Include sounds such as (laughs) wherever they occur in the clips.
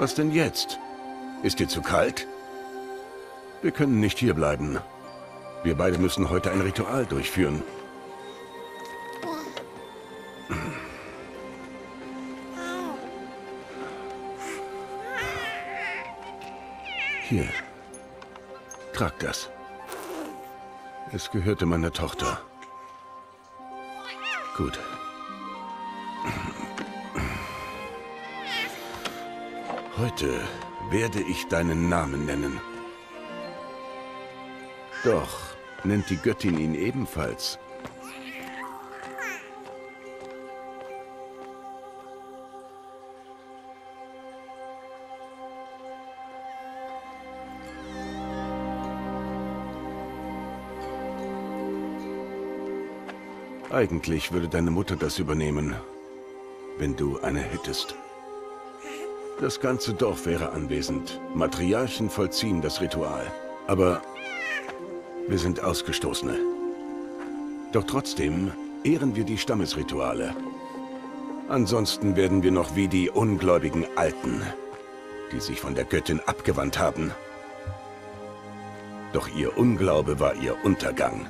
Was denn jetzt? Ist dir zu kalt? Wir können nicht hierbleiben. Wir beide müssen heute ein Ritual durchführen. Hier. Trag das. Es gehörte meiner Tochter. Gut. Heute werde ich deinen Namen nennen. Doch, nennt die Göttin ihn ebenfalls. Eigentlich würde deine Mutter das übernehmen, wenn du eine hättest. Das ganze Dorf wäre anwesend. Matriarchen vollziehen das Ritual. Aber wir sind Ausgestoßene. Doch trotzdem ehren wir die Stammesrituale. Ansonsten werden wir noch wie die ungläubigen Alten, die sich von der Göttin abgewandt haben. Doch ihr Unglaube war ihr Untergang.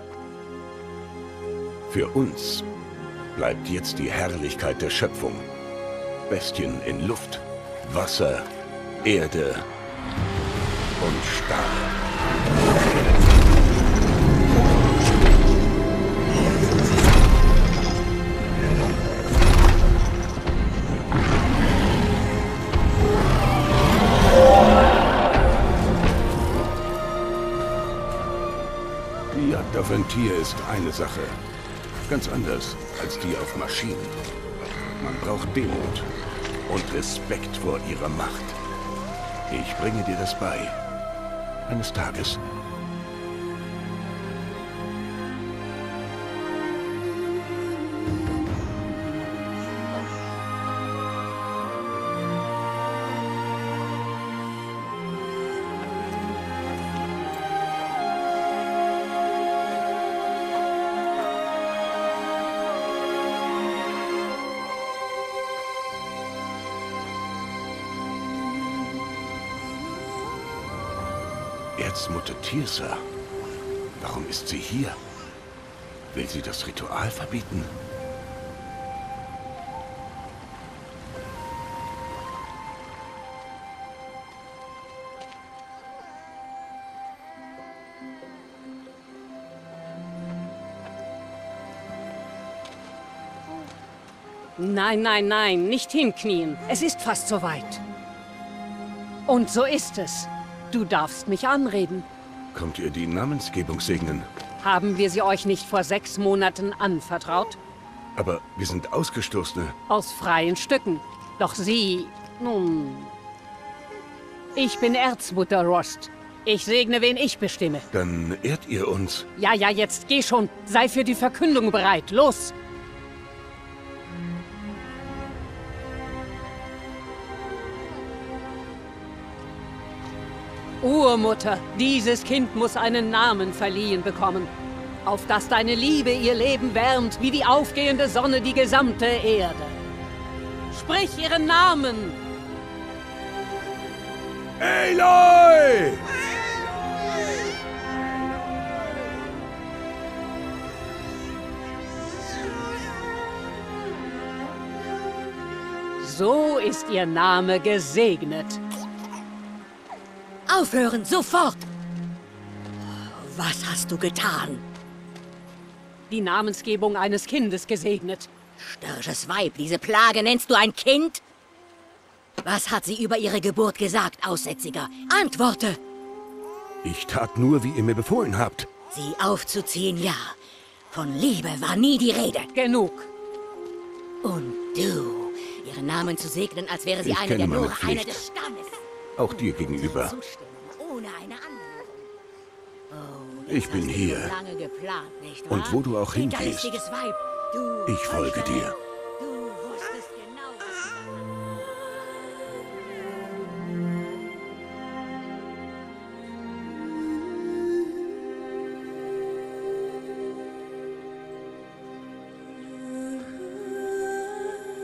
Für uns bleibt jetzt die Herrlichkeit der Schöpfung. Bestien in Luft, Wasser, Erde und Stahl. Die Jagd auf ein Tier ist eine Sache. Ganz anders als die auf Maschinen. Man braucht Demut und Respekt vor ihrer Macht. Ich bringe dir das bei. Eines Tages. Erzmutter Tirsa. Warum ist sie hier? Will sie das Ritual verbieten? Nein, nein, nein, nicht hinknien. Es ist fast soweit. Und so ist es. Du darfst mich anreden. Kommt ihr die Namensgebung segnen? Haben wir sie euch nicht vor sechs Monaten anvertraut? Aber wir sind Ausgestoßene. Aus freien Stücken. Doch sie, nun... Ich bin Erzmutter Rost. Ich segne, wen ich bestimme. Dann ehrt ihr uns. Ja, ja, jetzt geh schon. Sei für die Verkündung bereit. Los! Urmutter, dieses Kind muss einen Namen verliehen bekommen, auf das deine Liebe ihr Leben wärmt, wie die aufgehende Sonne die gesamte Erde. Sprich ihren Namen! Aloy! So ist ihr Name gesegnet. Aufhören, sofort! Was hast du getan? Die Namensgebung eines Kindes gesegnet. Störrisches Weib, diese Plage nennst du ein Kind? Was hat sie über ihre Geburt gesagt, Aussätziger? Antworte! Ich tat nur, wie ihr mir befohlen habt. Sie aufzuziehen, ja. Von Liebe war nie die Rede. Genug. Und du, ihren Namen zu segnen, als wäre sie Ich eine der nur eine des Stammes. Auch dir gegenüber. Ohne eine Anmerkung. Oh, Ich bin hier. geplant? Und wo du auch hingehst, Ich folge dir. Du wusstest genau,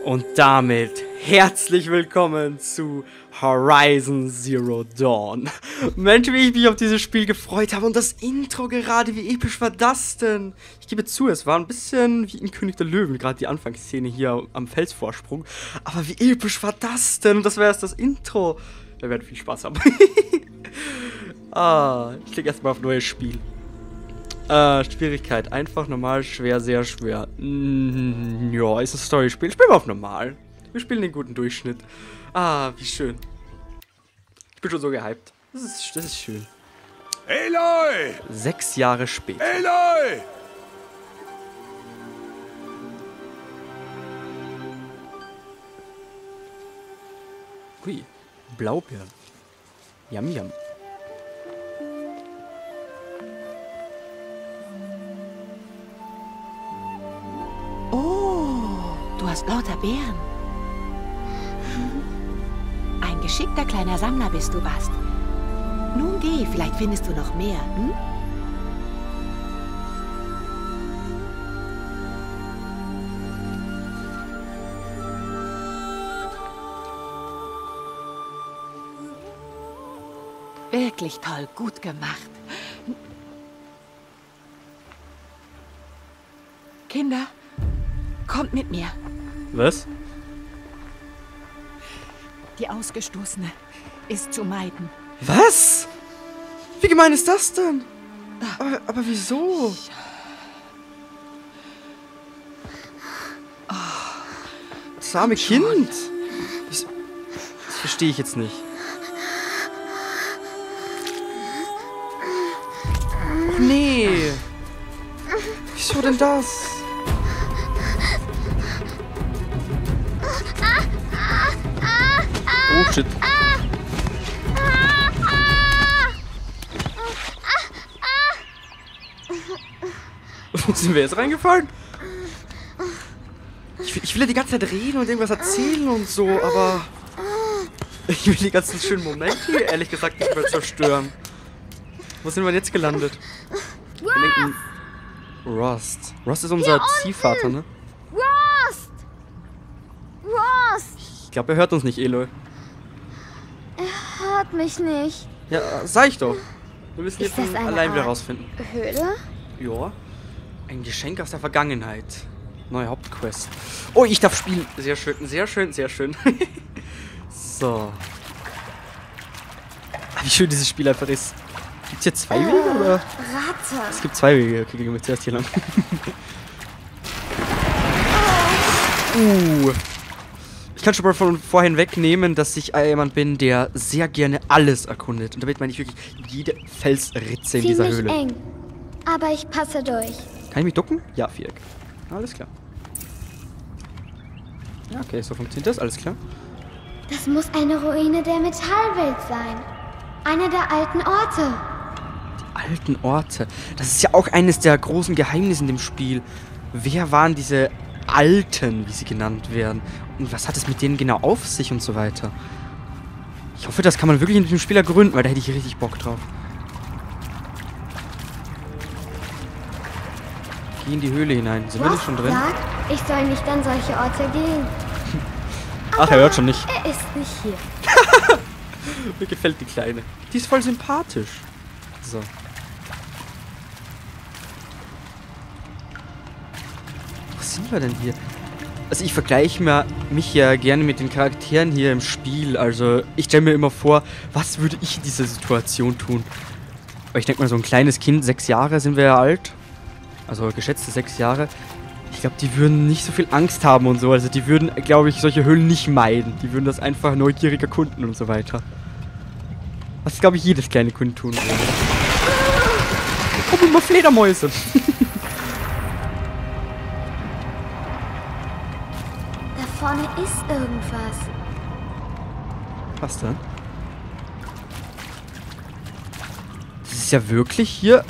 Und damit Herzlich willkommen zu Horizon Zero Dawn. Mensch, wie ich mich auf dieses Spiel gefreut habe. Und das Intro gerade, wie episch war das denn? Ich gebe zu, es war ein bisschen wie in König der Löwen, gerade die Anfangsszene hier am Felsvorsprung. Aber wie episch war das denn? Und das wäre erst das Intro. Wir werden viel Spaß haben. (laughs) ah, ich klicke erstmal auf neues Spiel. Äh, Schwierigkeit. Einfach, normal, schwer, sehr schwer. Mm, ja, ist ein Story-Spiel. Spielen wir auf normal. Wir spielen den guten Durchschnitt. Ah, wie schön. Ich bin schon so gehypt. Das ist, das ist schön. Aloy! Sechs Jahre später. Aloy! Hui. Blaubeeren. Yum, yum. Oh, du hast lauter Beeren. Ein geschickter kleiner Sammler bist du, Bast. Nun geh, vielleicht findest du noch mehr, hm? Wirklich toll, gut gemacht. Kinder, kommt mit mir. Was? Die Ausgestoßene ist zu meiden. Was? Wie gemein ist das denn? Aber, aber wieso? Das arme Kind. Das, das verstehe ich jetzt nicht. Och nee. Wieso denn das? (laughs) sind wir jetzt reingefallen? Ich will, ich will ja die ganze Zeit reden und irgendwas erzählen und so, aber... Ich will die ganzen schönen Momente hier ehrlich gesagt nicht mehr zerstören. Wo sind wir jetzt gelandet? Denken... Rust. Rust ist unser Ziehvater, ne? Rost! Rost! Ich glaube, er hört uns nicht, Eloy. Hört mich nicht. Ja, sag ich doch. Wir müssen jetzt allein wieder rausfinden. Höhle? Ja. Ein Geschenk aus der Vergangenheit. Neue Hauptquest. Oh, ich darf spielen. Sehr schön, sehr schön, sehr schön. (laughs) so. Ah, Wie schön dieses Spiel einfach ist. Gibt's hier zwei Wege oder? Ratte. Es gibt zwei Wege. Okay, gehen wir zuerst hier lang. (laughs) uh. Ich kann schon mal von vorhin wegnehmen, dass ich jemand bin, der sehr gerne alles erkundet. Und damit meine ich wirklich jede Felsritze in dieser Höhle. eng. Aber ich passe durch. Kann ich mich ducken? Ja, Viereck. Alles klar. Ja, okay, so funktioniert das. Alles klar. Das muss eine Ruine der Metallwelt sein. Einer der alten Orte. Alten Orte. Das ist ja auch eines der großen Geheimnisse in dem Spiel. Wer waren diese Alten, wie sie genannt werden? Und was hat es mit denen genau auf sich und so weiter? Ich hoffe, das kann man wirklich in diesem Spiel ergründen, weil da hätte ich richtig Bock drauf. Geh in die Höhle hinein. Sind wir nicht schon drin? sagt, ich soll nicht an solche Orte gehen. (laughs) Ach, er hört schon nicht. Er ist nicht hier. (laughs) Mir gefällt die Kleine. Die ist voll sympathisch. So. Wo sind wir denn hier? Also ich vergleiche mich ja gerne mit den Charakteren hier im Spiel. Also ich stelle mir immer vor, was würde ich in dieser Situation tun? Weil ich denke mal, so ein kleines Kind, sechs Jahre sind wir ja alt. Also geschätzte sechs Jahre. Ich glaube, die würden nicht so viel Angst haben und so. Also die würden, glaube ich, solche Höhlen nicht meiden. Die würden das einfach neugierig erkunden und so weiter. Was, glaube ich, jedes kleine Kind tun würde. Oh, immer Fledermäuse. Da vorne ist irgendwas. Was denn? Das ist ja wirklich hier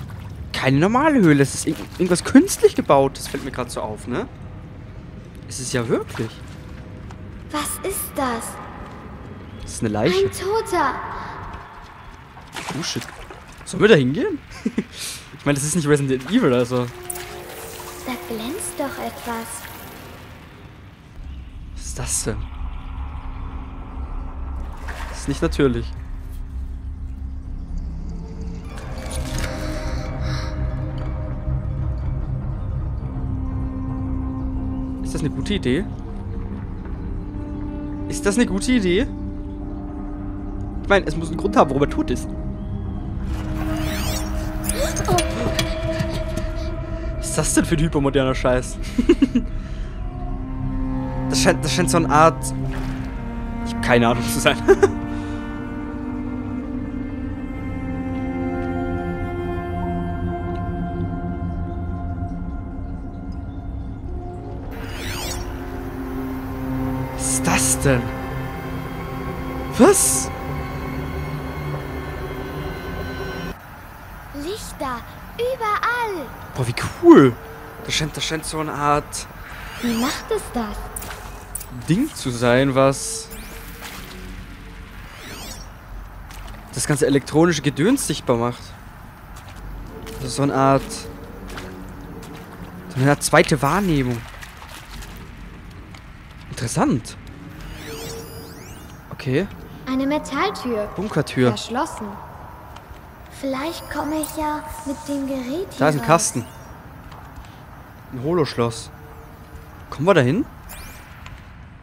keine normale Höhle. Es ist irg- irgendwas künstlich gebaut. Das fällt mir gerade so auf, ne? Es ist ja wirklich. Was ist das? Das ist eine Leiche. Ein Toter. Oh shit. Sollen wir da hingehen? (laughs) ich meine, das ist nicht Resident Evil, also. Da glänzt doch etwas. Was ist das denn? ist nicht natürlich. Ist das eine gute Idee? Ist das eine gute Idee? Ich meine, es muss einen Grund haben, warum er tot ist. Was ist das denn für ein hypermoderner Scheiß? (laughs) das, scheint, das scheint so eine Art... Ich habe keine Ahnung zu sein. Das denn? Was? Lichter, überall. Boah, wie cool. Das scheint, das scheint so eine Art Wie macht es das? Ding zu sein, was das ganze elektronische Gedöns sichtbar macht. Das ist so eine Art so eine Art zweite Wahrnehmung. Interessant. Okay, Eine Metalltür. Bunkertür. Verschlossen. Vielleicht komme ich ja mit dem Gerät Da hier ist ein. Kasten. Ein Holoschloss. Kommen wir da hin?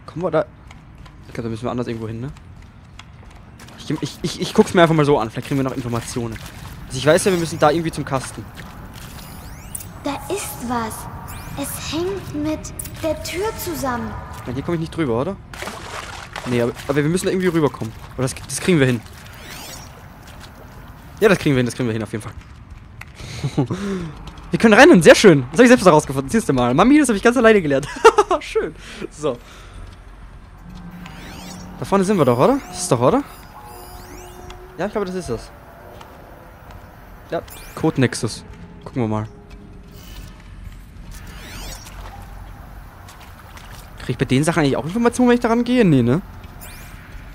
Kommen wir da... Ich glaube, da müssen wir anders irgendwo hin, ne? Ich, ich, ich, ich guck's mir einfach mal so an. Vielleicht kriegen wir noch Informationen. Also ich weiß ja, wir müssen da irgendwie zum Kasten. Da ist was. Es hängt mit der Tür zusammen. Meine, hier komme ich nicht drüber, oder? Nee, aber, aber wir müssen da irgendwie rüberkommen. Aber das, das kriegen wir hin. Ja, das kriegen wir hin, das kriegen wir hin, auf jeden Fall. (laughs) wir können rennen, sehr schön. Das habe ich selbst herausgefunden. Siehst du mal. Mami, das habe ich ganz alleine gelernt. (laughs) schön. So. Da vorne sind wir doch, oder? Das ist doch, oder? Ja, ich glaube, das ist das. Ja, Code Nexus. Gucken wir mal. Krieg ich bei den Sachen eigentlich auch Informationen, wenn ich daran gehe? Nee, ne?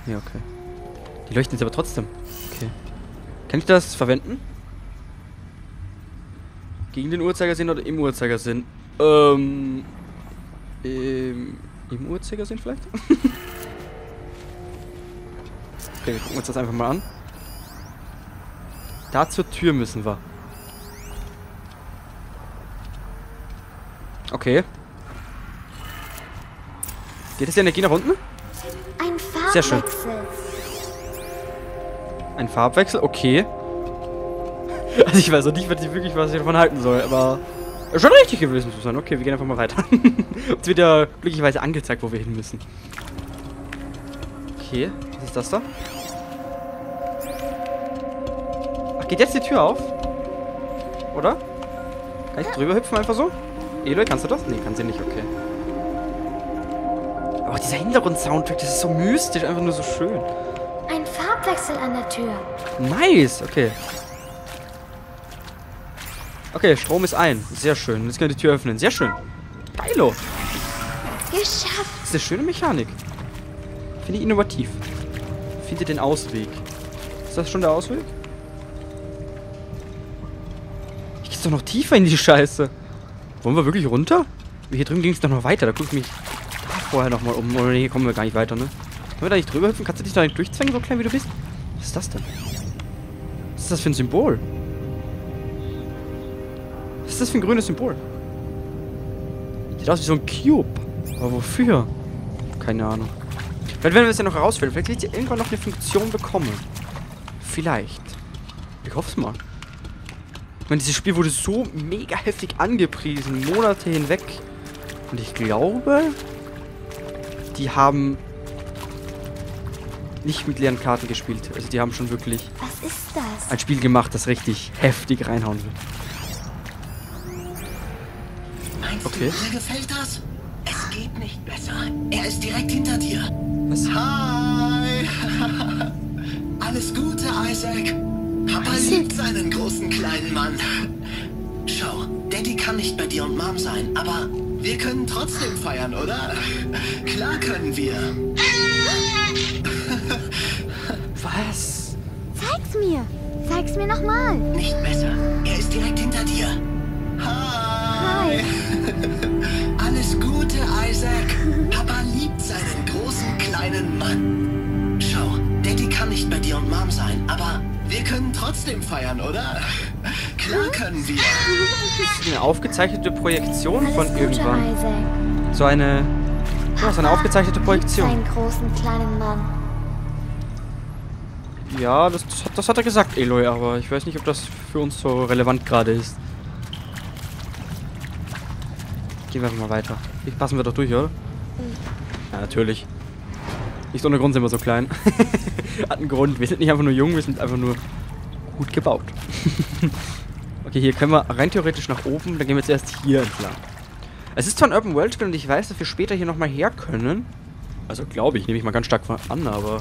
Ja, okay. Die leuchten jetzt aber trotzdem. Okay. Kann ich das verwenden? Gegen den Uhrzeigersinn oder im Uhrzeigersinn? Ähm. Im, Im Uhrzeigersinn vielleicht? (laughs) okay, wir gucken uns das einfach mal an. Da zur Tür müssen wir. Okay. Geht das die Energie nach unten? Sehr schön. Ein Farbwechsel? Okay. Also ich weiß auch nicht, was ich wirklich was ich davon halten soll, aber schon richtig gewesen zu sein. Okay, wir gehen einfach mal weiter. (laughs) Uns wird ja glücklicherweise angezeigt, wo wir hin müssen. Okay, was ist das da? Ach, geht jetzt die Tür auf? Oder? Kann ich drüber hüpfen einfach so? Eloy, kannst du das? Nee, kann sie nicht, okay. Aber dieser Hintergrund-Soundtrack, das ist so mystisch, einfach nur so schön. Ein Farbwechsel an der Tür. Nice, okay. Okay, Strom ist ein. Sehr schön. Jetzt können wir die Tür öffnen. Sehr schön. Geilo. Geschafft. Das ist eine schöne Mechanik. Finde ich innovativ. Finde den Ausweg. Ist das schon der Ausweg? Ich gehe doch noch tiefer in die Scheiße. Wollen wir wirklich runter? Hier drüben ging es doch noch weiter. Da guck ich mich vorher nochmal um. Oder nee, hier kommen wir gar nicht weiter, ne? Können wir da nicht drüber hüpfen? Kannst du dich da nicht durchzwängen, so klein wie du bist? Was ist das denn? Was ist das für ein Symbol? Was ist das für ein grünes Symbol? Sieht aus wie so ein Cube. Aber wofür? Keine Ahnung. Vielleicht werden wir es ja noch herausfinden. Vielleicht wird ja irgendwann noch eine Funktion bekommen. Vielleicht. Ich hoffe es mal. Ich meine, dieses Spiel wurde so mega heftig angepriesen. Monate hinweg. Und ich glaube, die haben nicht mit leeren Karten gespielt. Also die haben schon wirklich Was ist das? ein Spiel gemacht, das richtig heftig reinhauen wird. Meinst Okay. du, dir gefällt das? Es geht nicht besser. Er ist direkt hinter dir. Was? Hi! (laughs) Alles Gute, Isaac. Papa liebt seinen großen kleinen Mann. Schau, Daddy kann nicht bei dir und Mom sein, aber wir können trotzdem feiern, oder? Klar können wir. (laughs) Was? Zeig's mir. Zeig's mir nochmal. Nicht besser. Er ist direkt hinter dir. Hi! Hi. Alles Gute, Isaac. Papa liebt seinen großen kleinen Mann. Schau, Daddy kann einsam sein, aber wir können trotzdem feiern, oder? Klar können wir. Das ist eine aufgezeichnete Projektion Alles von Gute, irgendwann. Isaac. So eine. Ja, so eine aufgezeichnete Projektion. Einen großen kleinen Mann. Ja, das, das, hat, das hat er gesagt, Eloy, aber ich weiß nicht, ob das für uns so relevant gerade ist. Gehen wir einfach mal weiter. Hier passen wir doch durch, oder? Ja, natürlich. Nicht ohne Grund sind wir so klein. (laughs) Hat einen Grund. Wir sind nicht einfach nur jung, wir sind einfach nur gut gebaut. (laughs) okay, hier können wir rein theoretisch nach oben. Dann gehen wir jetzt erst hier entlang. Es ist zwar ein Open World Spiel und ich weiß, dass wir später hier nochmal her können. Also glaube ich, nehme ich mal ganz stark an, aber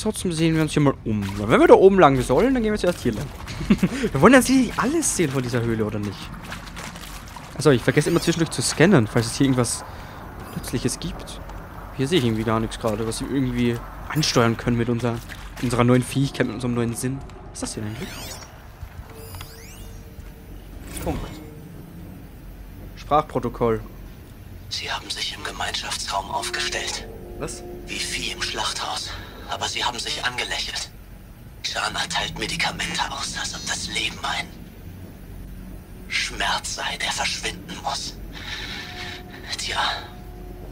trotzdem sehen wir uns hier mal um. Wenn wir da oben lang sollen, dann gehen wir jetzt erst hier lang. (laughs) wir wollen ja sicherlich alles sehen von dieser Höhle, oder nicht? Achso, ich vergesse immer zwischendurch zu scannen, falls es hier irgendwas Nützliches gibt. Hier sehe ich irgendwie gar nichts gerade, was wir irgendwie ansteuern können mit unserer, unserer neuen Fähigkeit, mit unserem neuen Sinn. Was ist das hier eigentlich? Punkt. Sprachprotokoll. Sie haben sich im Gemeinschaftsraum aufgestellt. Was? Wie Vieh im Schlachthaus. Aber sie haben sich angelächelt. Jana teilt Medikamente aus, als ob das Leben ein Schmerz sei, der verschwinden muss. Tja,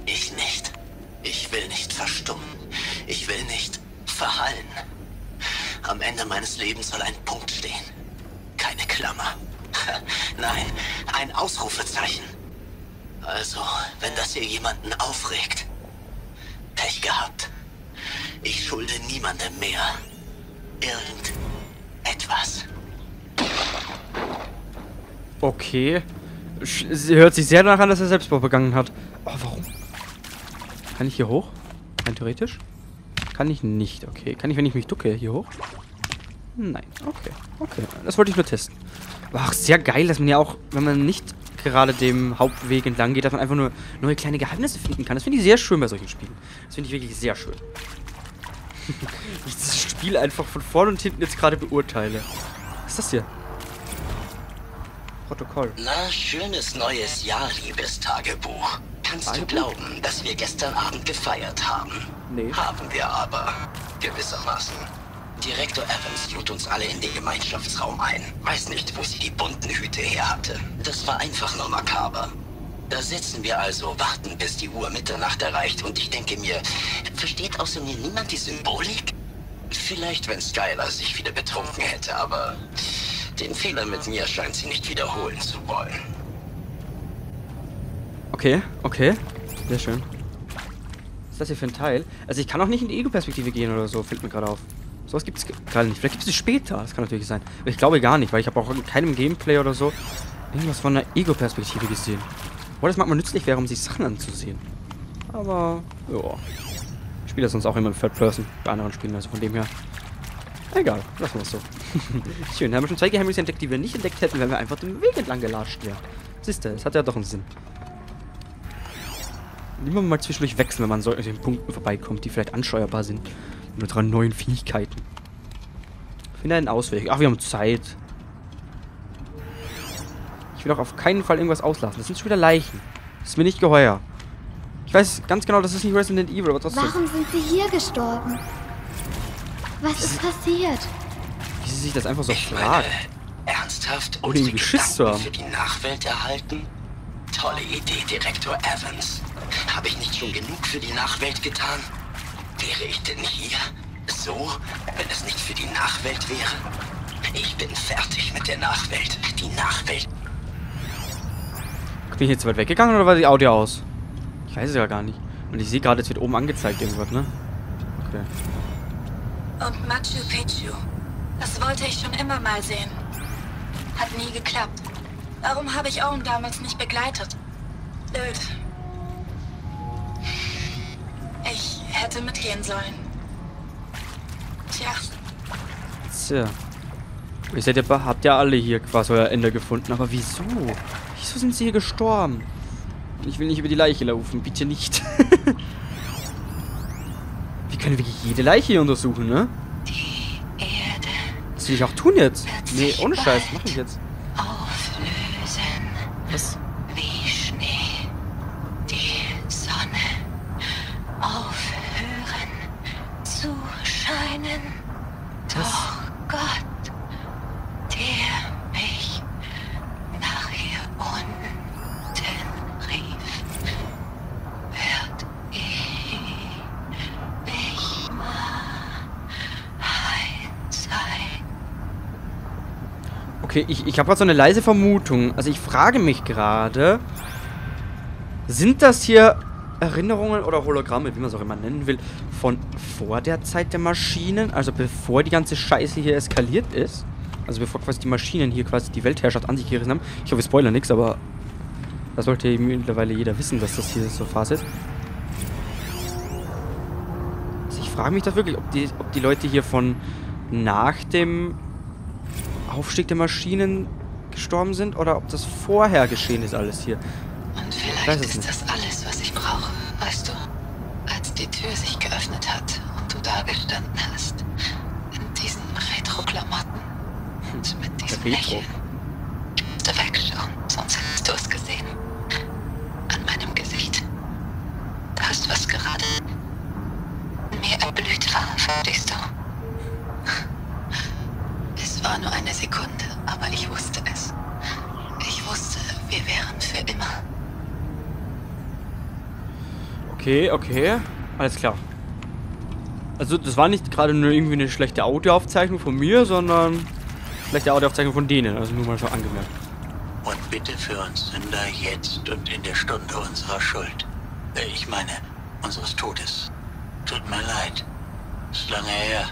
ich nicht. Ich will nicht verstummen. Ich will nicht verhallen. Am Ende meines Lebens soll ein Punkt stehen. Keine Klammer. (laughs) Nein, ein Ausrufezeichen. Also, wenn das hier jemanden aufregt, Pech gehabt. Ich schulde niemandem mehr irgendetwas. Okay. Sie hört sich sehr danach an, dass er Selbstmord begangen hat. Oh, warum? Kann ich hier hoch? Rein theoretisch? Kann ich nicht, okay. Kann ich, wenn ich mich ducke, hier hoch? Nein, okay. Okay, das wollte ich nur testen. War auch sehr geil, dass man ja auch, wenn man nicht gerade dem Hauptweg entlang geht, dass man einfach nur neue kleine Geheimnisse finden kann. Das finde ich sehr schön bei solchen Spielen. Das finde ich wirklich sehr schön. (laughs) ich dieses Spiel einfach von vorn und hinten jetzt gerade beurteile. Was ist das hier? Protokoll. Na, schönes neues Jahr, liebes Tagebuch. Kannst du Tagebuch? glauben, dass wir gestern Abend gefeiert haben? Nee. Haben wir aber. Gewissermaßen. Direktor Evans lud uns alle in den Gemeinschaftsraum ein. Weiß nicht, wo sie die bunten Hüte her hatte. Das war einfach nur makaber. Da sitzen wir also, warten, bis die Uhr Mitternacht erreicht und ich denke mir, versteht außer mir niemand die Symbolik? Vielleicht, wenn Skylar sich wieder betrunken hätte, aber den Fehler mit mir scheint sie nicht wiederholen zu wollen. Okay, okay. Sehr schön. Was ist das hier für ein Teil? Also ich kann auch nicht in die Ego-Perspektive gehen oder so, fällt mir gerade auf. Sowas gibt es gerade nicht. Vielleicht gibt es später, das kann natürlich sein. Aber ich glaube gar nicht, weil ich habe auch in keinem Gameplay oder so irgendwas von einer Ego-Perspektive gesehen. Obwohl das manchmal nützlich wäre, um sich Sachen anzusehen. Aber, ja. Ich spiele das sonst auch immer im Third Person bei anderen Spielen, also von dem her. Egal, lassen wir es so. (laughs) Schön, haben wir schon zwei Geheimnisse entdeckt, die wir nicht entdeckt hätten, wenn wir einfach den Weg entlang gelatscht wären. Siehst du, es hat ja doch einen Sinn. Lieber mal zwischendurch wechseln, wenn man an den Punkten vorbeikommt, die vielleicht ansteuerbar sind. Mit unseren neuen Fähigkeiten. Finde einen Ausweg. Ach, wir haben Zeit. Ich will auch auf keinen Fall irgendwas auslassen. Das sind schon wieder Leichen. Das ist mir nicht geheuer. Ich weiß ganz genau, das ist nicht Resident Evil, aber trotzdem. Warum sind sie hier gestorben? Was ist passiert? Wie sie sich das einfach so Ich meine, fragt. ernsthaft Ohne unsere irgendwie Schiss zu haben. für die Nachwelt erhalten? Tolle Idee, Direktor Evans. Habe ich nicht schon genug für die Nachwelt getan? Wäre ich denn hier? So, wenn es nicht für die Nachwelt wäre? Ich bin fertig mit der Nachwelt. Die Nachwelt Bin ich jetzt weit weggegangen oder war die Audio aus? Ich weiß es ja gar nicht. Und ich sehe gerade, es wird oben angezeigt irgendwas, ne? Okay. Und Machu Picchu. Das wollte ich schon immer mal sehen. Hat nie geklappt. Warum habe ich Owen damals nicht begleitet? Blöd. Hätte mitgehen sollen. Tja, Tja. Ihr seid ja, habt ja alle hier quasi euer Ende gefunden, aber wieso? Wieso sind sie hier gestorben? Ich will nicht über die Leiche laufen, bitte nicht. (laughs) Wir können wirklich jede Leiche hier untersuchen, ne? Erde Das will ich auch tun jetzt. Nee, ohne Scheiß, mach ich jetzt. auflösen Was? wie Schnee. Die Sonne aufhören zu scheinen. Okay, ich, ich habe gerade so eine leise Vermutung. Also ich frage mich gerade, sind das hier Erinnerungen oder Hologramme, wie man es auch immer nennen will, von vor der Zeit der Maschinen? Also bevor die ganze Scheiße hier eskaliert ist? Also bevor quasi die Maschinen hier quasi die Weltherrschaft an sich gerissen haben. Ich hoffe, wir spoilern nichts, aber da sollte mittlerweile jeder wissen, dass das hier so Phase ist. Also ich frage mich da wirklich, ob die, ob die Leute hier von nach dem Aufstieg der Maschinen gestorben sind oder ob das vorher geschehen ist alles hier. Und vielleicht ist nicht. das alles, was ich brauche. Weißt du, als die Tür sich geöffnet hat und du da gestanden hast, in diesen Retro-Klamotten und mit diesem Retro. Lächeln. Okay, okay. Alles klar. Also das war nicht gerade nur irgendwie eine schlechte Audioaufzeichnung von mir, sondern schlechte Audioaufzeichnung von denen. Also nur mal so angemerkt. Und bitte für uns Sünder jetzt und in der Stunde unserer Schuld. Äh, Ich meine, unseres Todes. Tut mir leid. Ist lange her.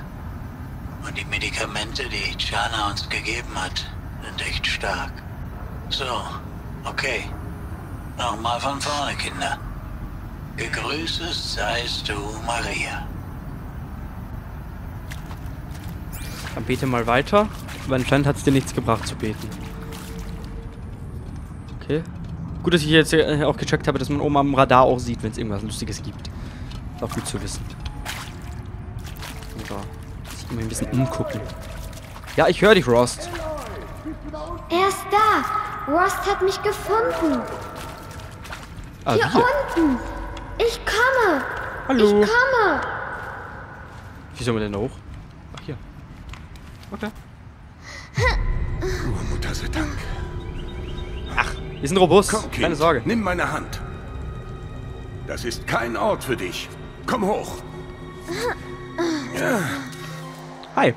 Und die Medikamente, die Chana uns gegeben hat, sind echt stark. So, okay. Nochmal von vorne, Kinder. Gegrüßet seist du, Maria. Dann bete mal weiter. Aber anscheinend hat es dir nichts gebracht zu beten. Okay. Gut, dass ich jetzt äh, auch gecheckt habe, dass man oben am Radar auch sieht, wenn es irgendwas Lustiges gibt. Ist auch gut zu wissen. So. Sich immer ein bisschen umgucken. Ja, ich höre dich, Rost. Er ist da. Rost hat mich gefunden. Ah, Hier wir. unten. Ich komme. Hallo. Ich komme. Wie sollen wir denn da hoch? Ach, hier. Okay. Urmutter sei Dank. Ach, wir sind robust. Komm, Kind, Keine Sorge. nimm meine Hand. Das ist kein Ort für dich. Komm hoch. Ja, Hi.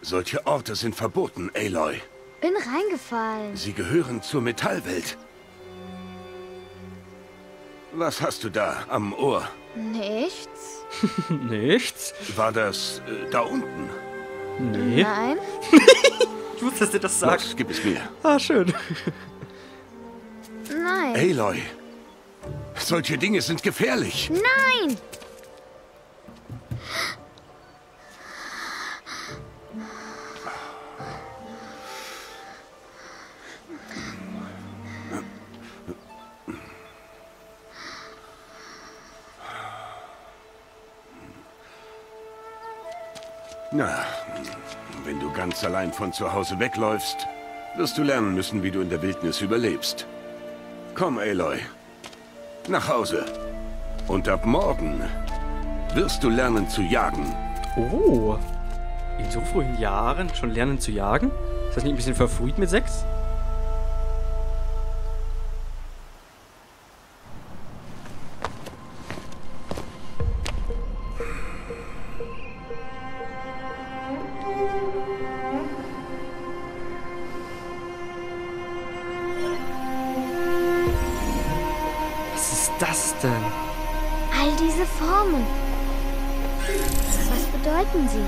solche Orte sind verboten, Aloy. Bin reingefallen. Sie gehören zur Metallwelt. Was hast du da am Ohr? Nichts. (laughs) Nichts. War das äh, da unten? Nee. Nein. (laughs) Ich wusste, dass du das sagst. Los, gib es mir. Ah, schön. Nein. Aloy, solche Dinge sind gefährlich. Nein. Na, wenn du ganz allein von zu Hause wegläufst, wirst du lernen müssen, wie du in der Wildnis überlebst. Komm, Aloy. Nach Hause. Und ab morgen wirst du lernen zu jagen. Oh. In so frühen Jahren schon lernen zu jagen? Ist das nicht ein bisschen verfrüht mit sechs? Das denn? All diese Formen. Was bedeuten sie?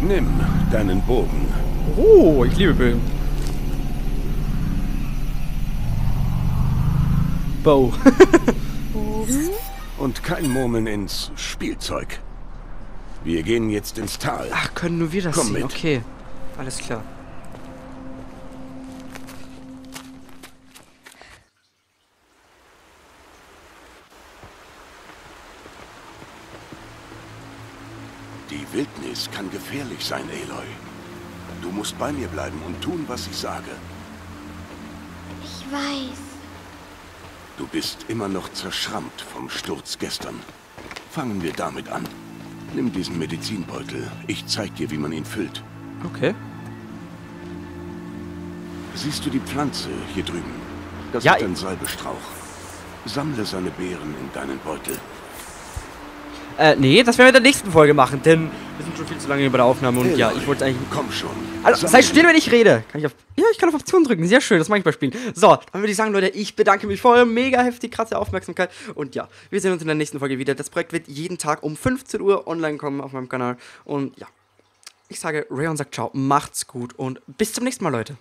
Nimm deinen Bogen. Oh, ich liebe Bögen. Bow. Bogen? (laughs) Und kein Murmeln ins Spielzeug. Wir gehen jetzt ins Tal. Ach, können nur wir das Komm sehen? mit. Okay. Alles klar. Gefährlich sein, Aloy. Du musst bei mir bleiben und tun, was ich sage. Ich weiß. Du bist immer noch zerschrammt vom Sturz gestern. Fangen wir damit an. Nimm diesen Medizinbeutel. Ich zeig dir, wie man ihn füllt. Okay. Siehst du die Pflanze hier drüben? Das Ja, ist ein Salbestrauch. Sammle seine Beeren in deinen Beutel. Äh, nee, das werden wir in der nächsten Folge machen, denn wir sind schon viel zu lange über der Aufnahme und ja, ich wollte eigentlich... Komm schon. Also, sei still, wenn ich rede. Kann ich auf... Ja, ich kann auf Option drücken. Sehr schön, das mache ich bei Spielen. So, dann würde ich sagen, Leute, ich bedanke mich für eure mega heftig krasse Aufmerksamkeit. Und ja, wir sehen uns in der nächsten Folge wieder. Das Projekt wird jeden Tag um 15 Uhr online kommen auf meinem Kanal. Und ja, ich sage, Rayon sagt ciao, macht's gut und bis zum nächsten Mal, Leute.